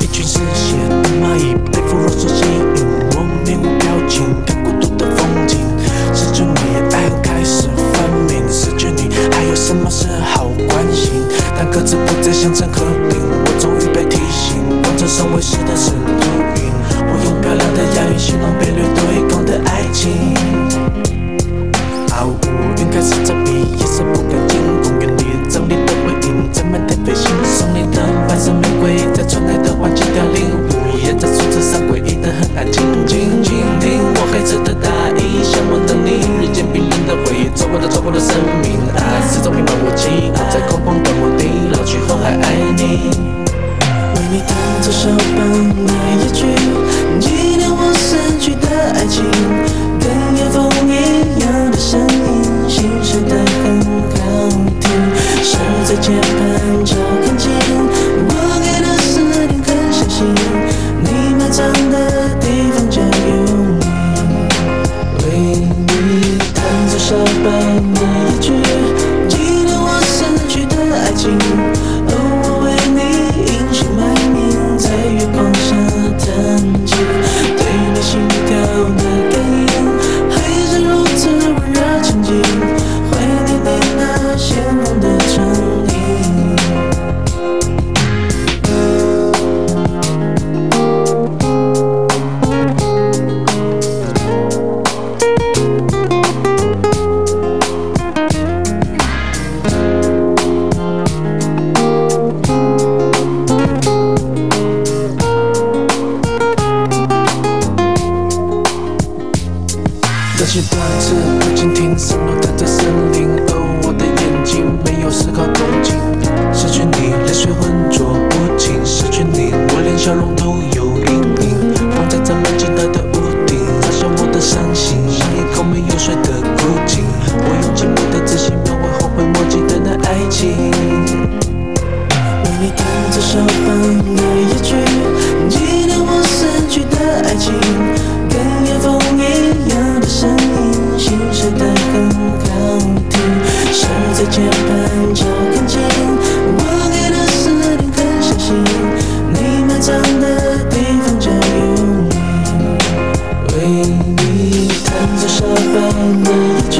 一群嗜血的蚂蚁被腐肉所吸引，我面无表情当各自不再相衬合影，我终于被提醒，望着身为时的是乌云。我用漂亮的押韵形容被掠对空的爱情。啊，乌云开始着迷，夜色不敢进，公园里整理的回音在漫天飞行，送你的白色玫瑰在窗外的环境凋零，午夜在树枝上诡异的很安静，静静听我黑色的大衣，向往的你，日渐冰冷的回忆，走过的走过的生命，啊，始终平凡无奇，我在空，还爱你。为你弹奏手棒每一句，纪念我逝去的爱情，跟夜风一样的声音，心碎的很好听，谁在键盘就很近，我给的思念很小心，你埋葬的鲜红的唇印。这些段子不仅听，散落在这森林，而我的睛没有丝毫动静。失去你，泪水浑浊不清；失去你，我连笑容都有阴影。放在这冷清的的屋顶，嘲笑我的伤心，像一口没有水的枯井。我用寂寞的自信描绘后悔莫及的那爱情。为你弹奏手棒每一句，纪念我死去的爱情，跟夜风一样的声音，心碎的很好听，手在键盘想的地方就有你，为你弹奏手棒每一句，